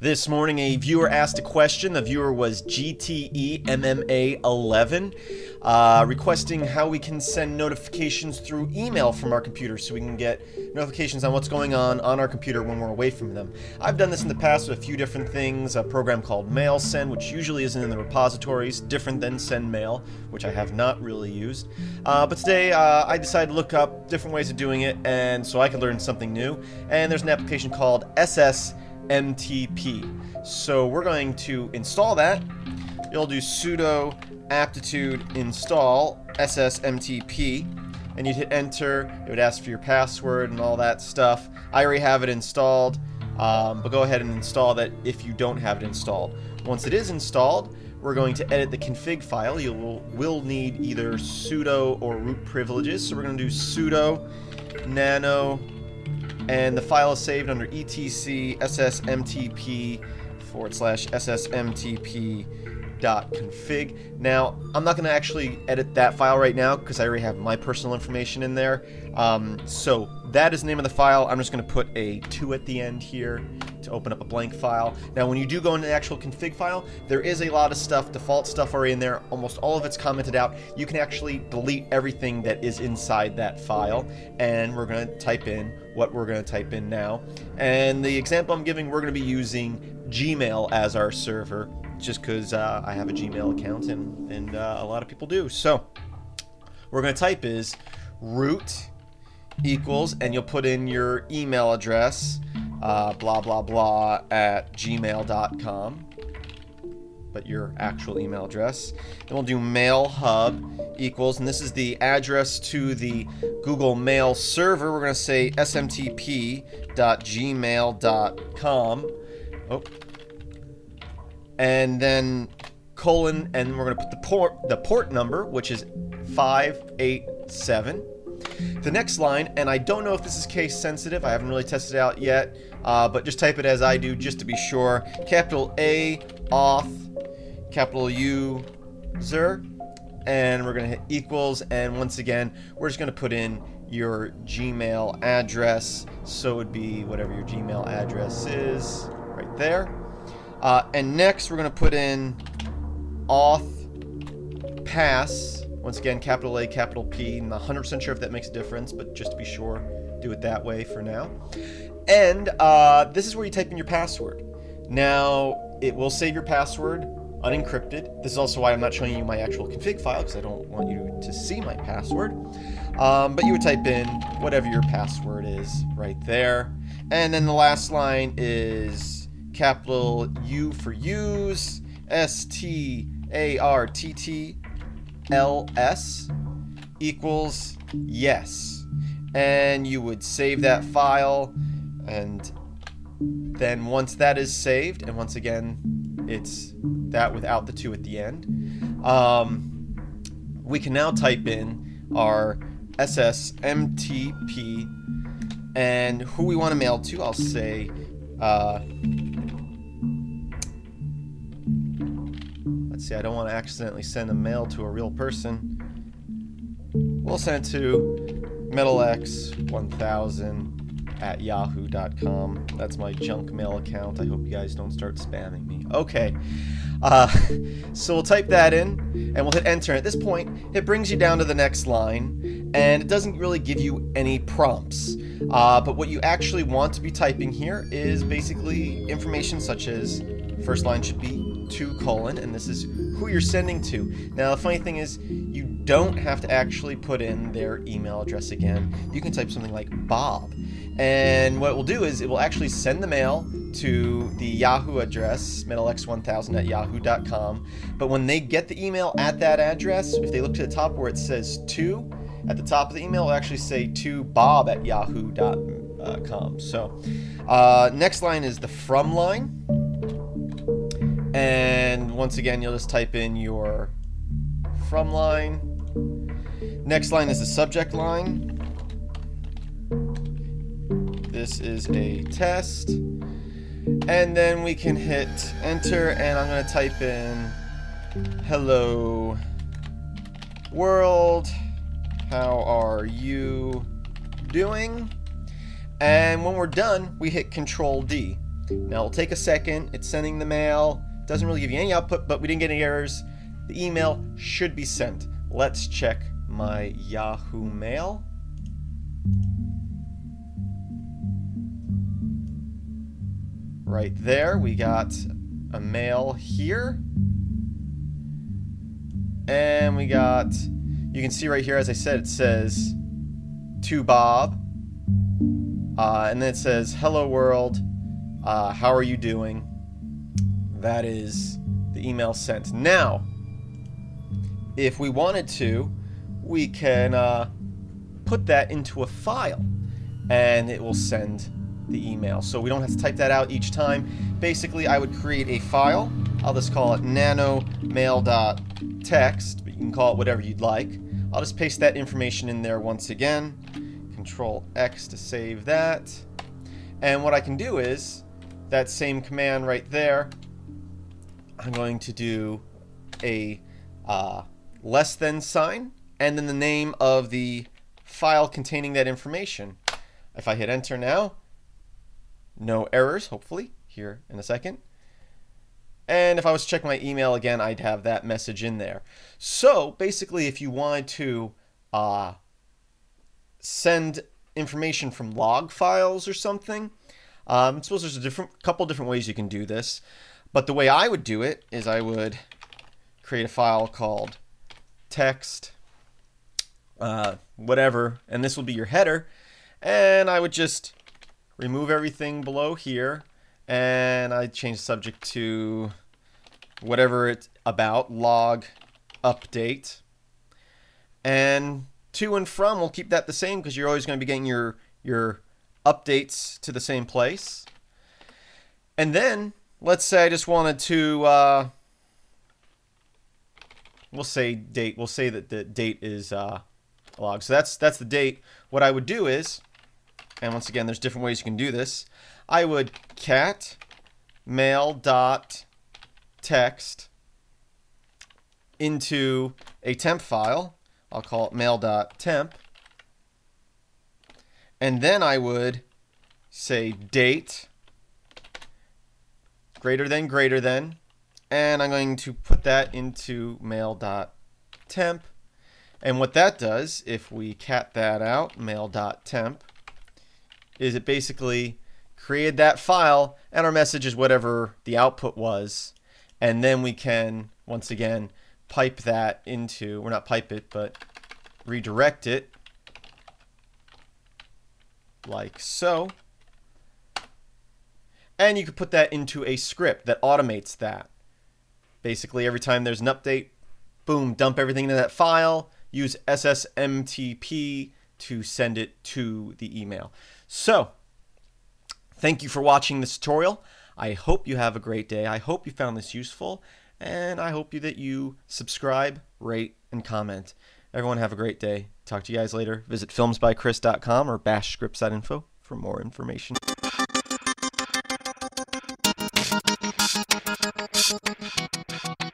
This morning, a viewer asked a question. The viewer was GTE MMA 11, uh, requesting how we can send notifications through email from our computer so we can get notifications on what's going on on our computer when we're away from them. I've done this in the past with a few different things. A program called MailSend, which usually isn't in the repositories, different than SendMail, which I have not really used. Uh, but today, uh, I decided to look up different ways of doing it, and so I could learn something new. And there's an application called SS. MTP. So we're going to install that. You'll do sudo aptitude install ssmtp and you'd hit enter. It would ask for your password and all that stuff. I already have it installed, um, but go ahead and install that if you don't have it installed. Once it is installed, we're going to edit the config file. You will, will need either sudo or root privileges. So we're going to do sudo nano and the file is saved under etc ssmtp forward slash ssmtp config. Now, I'm not going to actually edit that file right now because I already have my personal information in there. Um, so that is the name of the file. I'm just going to put a 2 at the end here to open up a blank file. Now when you do go into the actual config file, there is a lot of stuff, default stuff already in there. Almost all of it's commented out. You can actually delete everything that is inside that file. And we're going to type in what we're going to type in now. And the example I'm giving, we're going to be using Gmail as our server just because uh, I have a Gmail account and, and uh, a lot of people do. So we're going to type is root equals, and you'll put in your email address uh, blah blah blah at gmail.com but your actual email address. Then we'll do mail hub equals and this is the address to the google mail server. We're going to say smtp.gmail.com oh. And then colon and we're going to put the port the port number which is 587 the next line, and I don't know if this is case sensitive, I haven't really tested it out yet, uh, but just type it as I do just to be sure. Capital A, auth, capital U, zer, and we're going to hit equals, and once again, we're just going to put in your Gmail address, so it would be whatever your Gmail address is, right there. Uh, and next, we're going to put in auth pass once again, capital A, capital P. I'm not 100% sure if that makes a difference, but just to be sure, do it that way for now. And uh, this is where you type in your password. Now, it will save your password unencrypted. This is also why I'm not showing you my actual config file, because I don't want you to see my password. Um, but you would type in whatever your password is right there. And then the last line is capital U for use, S T A R T T ls equals yes. And you would save that file and then once that is saved, and once again, it's that without the two at the end, um, we can now type in our SSMTP and who we want to mail to. I'll say uh, see, I don't want to accidentally send a mail to a real person. We'll send to MetalX1000 at yahoo.com. That's my junk mail account. I hope you guys don't start spamming me. Okay. Uh, so we'll type that in and we'll hit enter. At this point, it brings you down to the next line and it doesn't really give you any prompts. Uh, but what you actually want to be typing here is basically information such as first line should be to colon, and this is who you're sending to. Now, the funny thing is, you don't have to actually put in their email address again. You can type something like Bob. And what it will do is it will actually send the mail to the Yahoo address, metalx1000 at yahoo.com. But when they get the email at that address, if they look to the top where it says to, at the top of the email, it'll actually say to bob at yahoo.com. So, uh, next line is the from line. And once again, you'll just type in your from line. Next line is the subject line. This is a test. And then we can hit enter, and I'm going to type in hello world. How are you doing. And when we're done, we hit Control D. Now it'll take a second. It's sending the mail. Doesn't really give you any output, but we didn't get any errors. The email should be sent. Let's check my Yahoo Mail. Right there, we got a mail here. And we got, you can see right here, as I said, it says to Bob. Uh, and then it says, hello world, uh, how are you doing? That is the email sent. Now, if we wanted to, we can uh, put that into a file and it will send the email. So we don't have to type that out each time. Basically, I would create a file. I'll just call it nanomail.txt, but you can call it whatever you'd like. I'll just paste that information in there once again. Control X to save that. And what I can do is, that same command right there, I'm going to do a uh, less than sign, and then the name of the file containing that information. If I hit enter now, no errors, hopefully, here in a second. And if I was to check my email again, I'd have that message in there. So basically, if you wanted to uh, send information from log files or something, um, I suppose there's a different couple different ways you can do this. But the way I would do it is I would create a file called text, uh, whatever, and this will be your header. And I would just remove everything below here and I change the subject to whatever it's about, log update. And to and from, we'll keep that the same because you're always going to be getting your, your updates to the same place. And then, let's say I just wanted to, uh, we'll say date, we'll say that the date is uh, log. So that's, that's the date. What I would do is, and once again, there's different ways you can do this. I would cat mail dot text into a temp file. I'll call it mail dot temp. And then I would say date greater than greater than. And I'm going to put that into mail dot temp. And what that does, if we cat that out, mail dot temp, is it basically created that file and our message is whatever the output was. And then we can, once again, pipe that into, or not pipe it, but redirect it like so. And you could put that into a script that automates that. Basically, every time there's an update, boom, dump everything into that file, use SSMTP to send it to the email. So, thank you for watching this tutorial. I hope you have a great day. I hope you found this useful, and I hope you that you subscribe, rate, and comment. Everyone have a great day. Talk to you guys later. Visit filmsbykris.com or bashscripts.info for more information. ん?